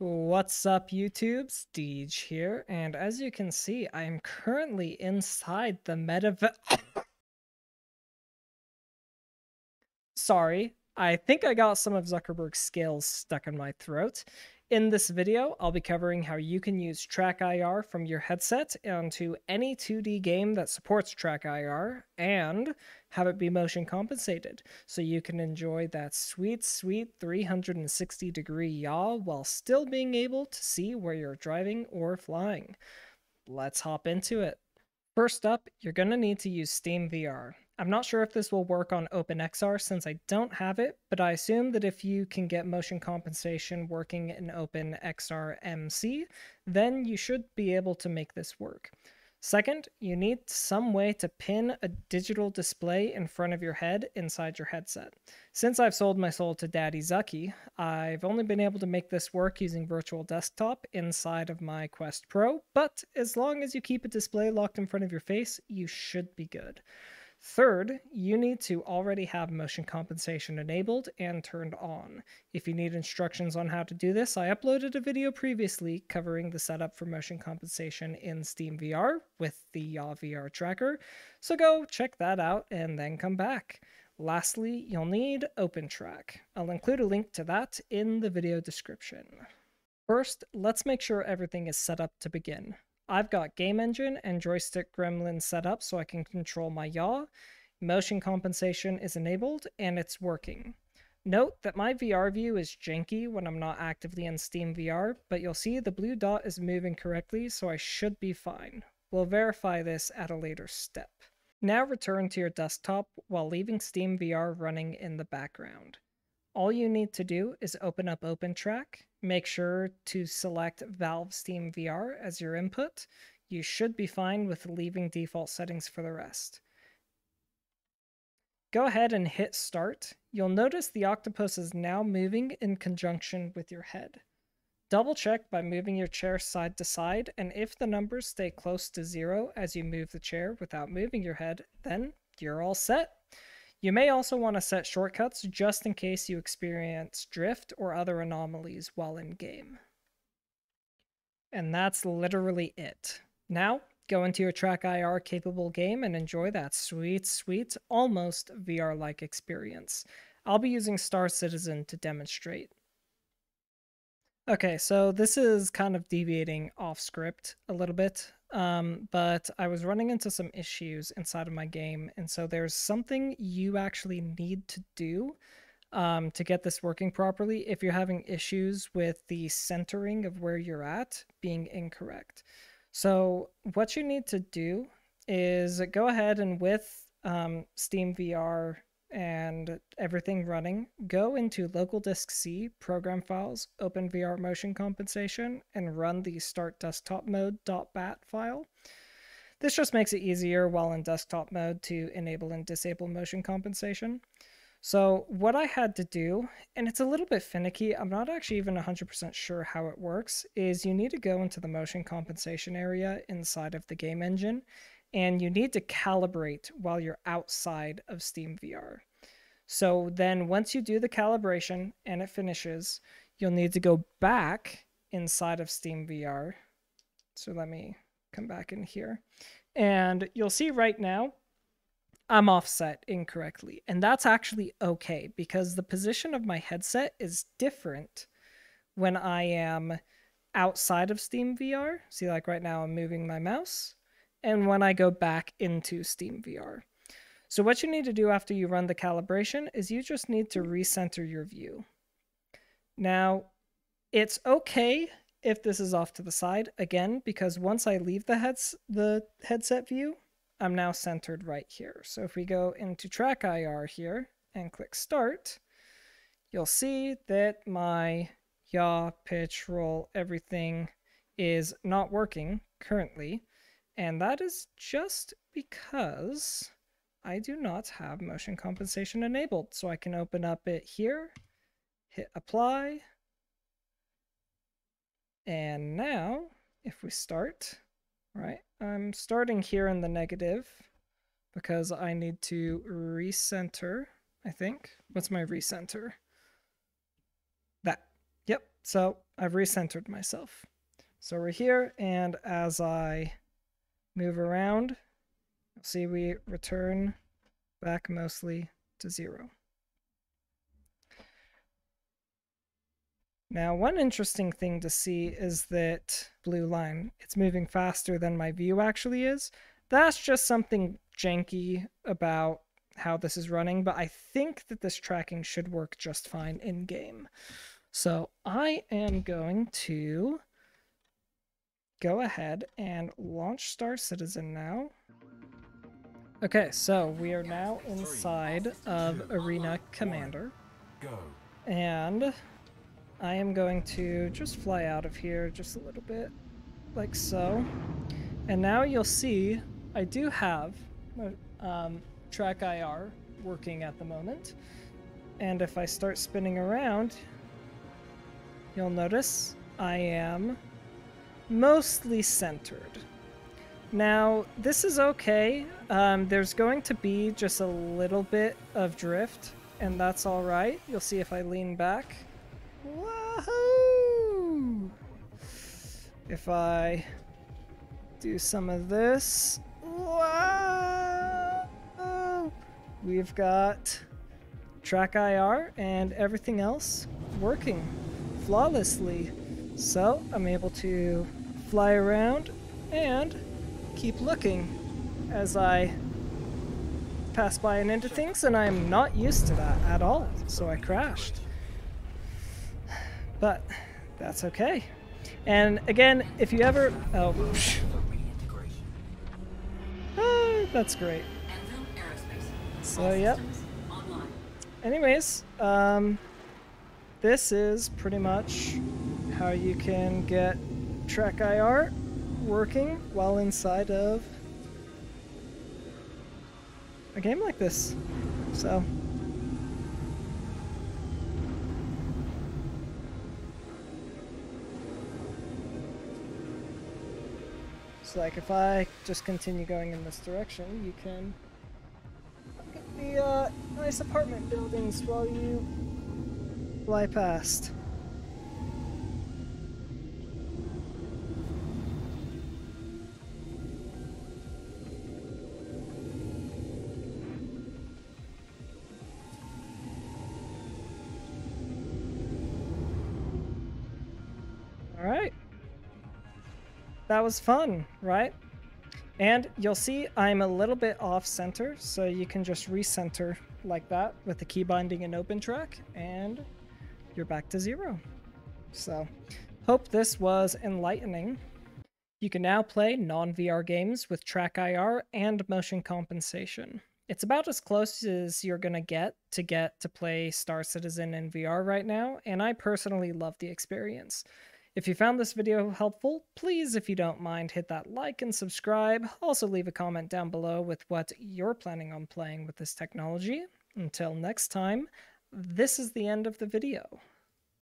What's up, YouTubes? Deej here, and as you can see, I am currently inside the metaverse. Sorry, I think I got some of Zuckerberg's scales stuck in my throat. In this video, I'll be covering how you can use TrackIR from your headset onto any 2D game that supports TrackIR and have it be motion compensated so you can enjoy that sweet, sweet 360 degree yaw while still being able to see where you're driving or flying. Let's hop into it. First up, you're going to need to use Steam VR. I'm not sure if this will work on OpenXR since I don't have it, but I assume that if you can get motion compensation working in OpenXR MC, then you should be able to make this work. Second, you need some way to pin a digital display in front of your head inside your headset. Since I've sold my soul to Daddy Zucky, I've only been able to make this work using Virtual Desktop inside of my Quest Pro, but as long as you keep a display locked in front of your face, you should be good. Third, you need to already have motion compensation enabled and turned on. If you need instructions on how to do this, I uploaded a video previously covering the setup for motion compensation in Steam VR with the Yaw VR tracker, so go check that out and then come back. Lastly, you'll need OpenTrack. I'll include a link to that in the video description. First, let's make sure everything is set up to begin. I've got game engine and joystick gremlin set up so I can control my yaw. Motion compensation is enabled and it's working. Note that my VR view is janky when I'm not actively in Steam VR, but you'll see the blue dot is moving correctly so I should be fine. We'll verify this at a later step. Now return to your desktop while leaving Steam VR running in the background. All you need to do is open up OpenTrack Make sure to select Valve Steam VR as your input. You should be fine with leaving default settings for the rest. Go ahead and hit start. You'll notice the octopus is now moving in conjunction with your head. Double check by moving your chair side to side, and if the numbers stay close to zero as you move the chair without moving your head, then you're all set. You may also want to set shortcuts just in case you experience drift or other anomalies while in game. And that's literally it. Now, go into your TrackIR capable game and enjoy that sweet, sweet, almost VR-like experience. I'll be using Star Citizen to demonstrate. Okay, so this is kind of deviating off script a little bit. Um, but I was running into some issues inside of my game, and so there's something you actually need to do um, to get this working properly if you're having issues with the centering of where you're at being incorrect. So what you need to do is go ahead and with um, Steam VR and everything running, go into local disk C, program files, open VR motion compensation, and run the start desktop mode.bat file. This just makes it easier while in desktop mode to enable and disable motion compensation. So what I had to do, and it's a little bit finicky, I'm not actually even 100% sure how it works, is you need to go into the motion compensation area inside of the game engine and you need to calibrate while you're outside of Steam VR. So then once you do the calibration and it finishes, you'll need to go back inside of Steam VR. So let me come back in here. And you'll see right now, I'm offset incorrectly. And that's actually okay because the position of my headset is different when I am outside of Steam VR. See, like right now, I'm moving my mouse and when I go back into Steam VR. So what you need to do after you run the calibration is you just need to recenter your view. Now, it's okay if this is off to the side, again, because once I leave the, heads, the headset view, I'm now centered right here. So if we go into track IR here and click Start, you'll see that my yaw, pitch, roll, everything is not working currently. And that is just because I do not have motion compensation enabled. So I can open up it here, hit apply. And now if we start, right, I'm starting here in the negative because I need to recenter, I think. What's my recenter? That. Yep. So I've recentered myself. So we're here, and as I move around, see we return back mostly to zero. Now, one interesting thing to see is that blue line, it's moving faster than my view actually is. That's just something janky about how this is running, but I think that this tracking should work just fine in game. So I am going to go ahead and launch Star Citizen now. Okay, so we are now inside of Arena Commander. And I am going to just fly out of here just a little bit, like so. And now you'll see I do have um, track IR working at the moment. And if I start spinning around, you'll notice I am mostly centered. Now, this is okay. Um, there's going to be just a little bit of drift, and that's all right. You'll see if I lean back. Wahoo! If I do some of this. We've got track IR and everything else working flawlessly. So I'm able to fly around and keep looking as I pass by and into things, and I'm not used to that at all, so I crashed. But that's okay. And again, if you ever... Oh, ah, that's great. So, yep. Anyways, um, this is pretty much how you can get Track IR working while inside of a game like this. So. So like if I just continue going in this direction, you can look at the uh, nice apartment buildings while you fly past. All right. That was fun, right? And you'll see I'm a little bit off center, so you can just recenter like that with the key binding and open track, and you're back to zero. So, hope this was enlightening. You can now play non-VR games with track IR and motion compensation. It's about as close as you're going to get to get to play Star Citizen in VR right now, and I personally love the experience. If you found this video helpful, please, if you don't mind, hit that like and subscribe. Also leave a comment down below with what you're planning on playing with this technology. Until next time, this is the end of the video.